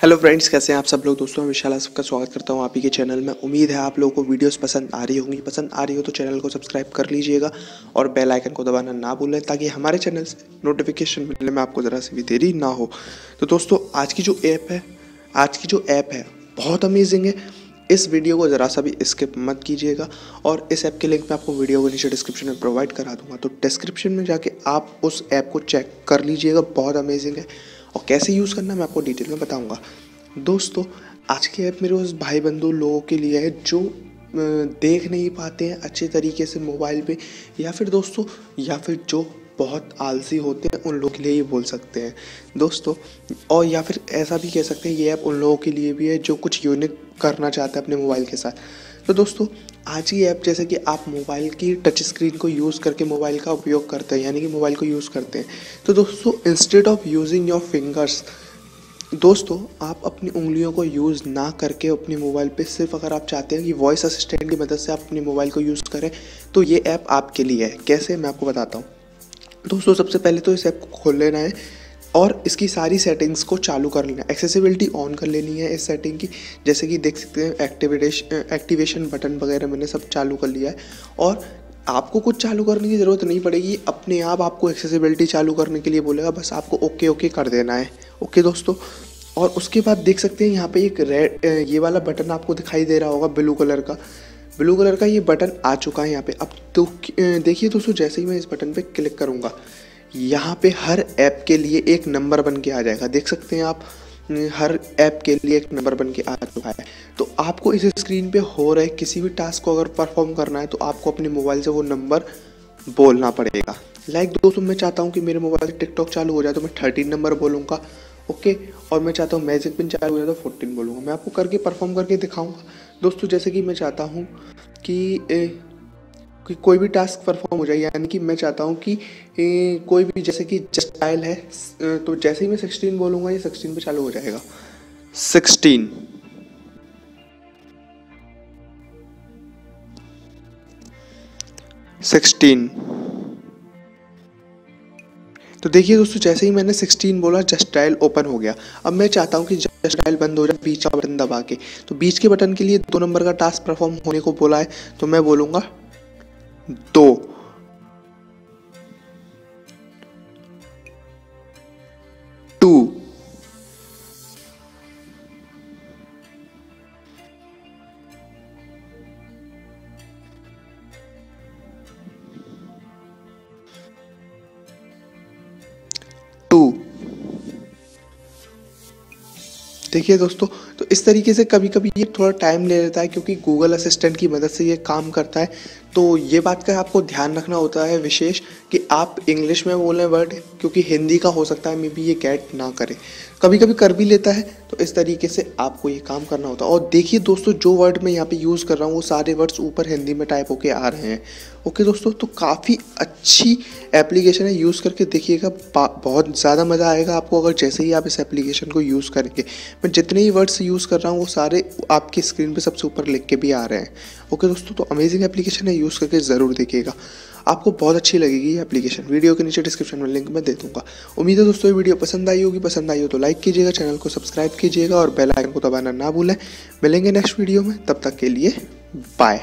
Hello friends कैसे हैं आप सब लोग? दोस्तों, मैं विशाल सबका स्वागत करता हूँ आप ही के चैनल में। उम्मीद है आप लोगों को वीडियोस पसंद आ रही होंगी। पसंद आ रही हो तो चैनल को सब्सक्राइब कर लीजिएगा और बेल आइकन को दबाना ना भूलें ताकि हमारे चैनल से नोटिफिकेशन मिलने में आपको ज़रा सी भी देरी ना हो। तो दोस्तों, आज की जो ऐप है, आज की जो ऐप है, बहुत अमेजिंग है। इस वीडियो को ज़रा सा भी स्किप मत कीजिएगा और इस ऐप के लिंक मैं आपको वीडियो को नीचे डिस्क्रिप्शन में प्रोवाइड करा दूँगा। तो डिस्क्रिप्शन में जाके आप उस ऐप को चेक कर लीजिएगा, बहुत अमेजिंग है। और कैसे यूज़ करना मैं आपको डिटेल में बताऊँगा। दोस्तों, आज की ऐप मेरे उस भाई बंधु लोगों के लिए है जो देख नहीं पाते हैं अच्छे तरीके से मोबाइल पे या फिर दोस्तों, या फिर जो बहुत आलसी होते हैं, उन लोगों के लिए ये बोल सकते हैं। दोस्तों, और या फिर ऐसा भी कह सकते हैं ये ऐप उन लोगों के लिए भी है जो कुछ यूनिक करना चाहते हैं अपने मोबाइल के साथ। तो दोस्तों, आज की ऐप जैसे कि आप मोबाइल की टच स्क्रीन को यूज़ करके मोबाइल का उपयोग करते हैं, यानी कि मोबाइल को यूज़ करते हैं। तो दोस्तों instead of using your fingers दोस्तों, आप अपनी उंगलियों को यूज़ ना करके अपने मोबाइल पे सिर्फ़ अगर आप चाहते हैं कि वॉइस असिस्टेंट की मदद से आप अपने मोबाइल को यूज़ करें तो ये ऐप आपके लिए है। कैसे? मैं आपको बताता हूँ। दोस्तों, सबसे पहले तो इस ऐप को खोल लेना है। और इसकी सारी सेटिंग्स को चालू कर लेना एक्सेसिबिलिटी ऑन कर लेनी है इस सेटिंग की। जैसे कि देख सकते हैं एक्टिवेशन एक्टिवेशन बटन वगैरह मैंने सब चालू कर लिया है। और आपको कुछ चालू करने की ज़रूरत नहीं पड़ेगी। अपने आप आपको एक्सेसिबिलिटी चालू करने के लिए बोलेगा, बस आपको ओके ओके कर देना है। ओके दोस्तों? और उसके बाद देख सकते हैं, यहाँ पे एक रेड ये वाला बटन आपको दिखाई दे रहा होगा ब्लू कलर का। ब्लू कलर का ये बटन आ चुका है यहाँ पे। अब तो देखिए दोस्तों, जैसे ही मैं इस बटन पे क्लिक करूँगा यहाँ पे हर ऐप के लिए एक नंबर बन के आ जाएगा। देख सकते हैं आप, हर ऐप के लिए एक नंबर बन के आ चुका है। तो आपको इस स्क्रीन पे हो रहे किसी भी टास्क को अगर परफॉर्म करना है तो आपको अपने मोबाइल से वो नंबर बोलना पड़ेगा। लाइक दोस्तों, मैं चाहता हूँ कि मेरे मोबाइल से टिकटॉक चालू हो जाए तो मैं थर्टीन नंबर बोलूँगा, ओके? और मैं चाहता हूँ मैजिक पिन चालू हो जाए तो फोर्टीन बोलूँगा। मैं आपको करके परफॉर्म करके दिखाऊँगा। दोस्तों, जैसे कि मैं चाहता हूँ कि कि कोई भी टास्क परफॉर्म हो जाए यानी कि मैं चाहता हूँ कि ए, कोई भी जैसे कि जस्टाइल है तो जैसे ही मैं सिक्सटीन बोलूँगा ये सिक्सटीन पे चालू हो जाएगा। सिक्सटीन सिक्सटीन तो देखिए दोस्तों जैसे ही मैंने 16 बोला जस्ट डायल ओपन हो गया। अब मैं चाहता हूँ कि जस्ट डायल बंद हो जाए बीच का बटन दबा के। तो बीच के बटन के लिए दो नंबर का टास्क परफॉर्म होने को बोला है तो मैं बोलूँगा दो। टू। देखिए दोस्तों तो इस तरीके से कभी कभी ये थोड़ा टाइम ले लेता है क्योंकि गूगल असिस्टेंट की मदद से ये काम करता है। तो ये बात का आपको ध्यान रखना होता है विशेष कि आप इंग्लिश में बोलें वर्ड, क्योंकि हिंदी का हो सकता है, मे बी ये कैट ना करे। कभी कभी कर भी लेता है तो इस तरीके से आपको ये काम करना होता है। और देखिए दोस्तों, जो वर्ड मैं यहाँ पे यूज़ कर रहा हूँ, वो सारे वर्ड्स ऊपर हिंदी में टाइप होके आ रहे हैं। ओके दोस्तों तो काफ़ी अच्छी एप्लीकेशन है, यूज़ करके देखिएगा बहुत ज़्यादा मज़ा आएगा आपको अगर जैसे ही आप इस एप्लीकेशन को यूज़ करेंगे। मैं जितने ही वर्ड्स यूज़ कर रहा हूँ, वो सारे आपकी स्क्रीन पर सबसे ऊपर लिख के भी आ रहे हैं। ओके दोस्तों तो अमेजिंग एप्लीकेशन है यूज़ करके ज़रूर देखिएगा। आपको बहुत अच्छी लगेगी ये एप्लीकेशन वीडियो के नीचे डिस्क्रिप्शन में लिंक मैं दे दूँगा। उम्मीद है दोस्तों ये वीडियो पसंद आई होगी। पसंद आई हो तो लाइक कीजिएगा चैनल को सब्सक्राइब कीजिएगा और बेल आइकन को दबाना ना भूलें। मिलेंगे नेक्स्ट वीडियो में। तब तक के लिए बाय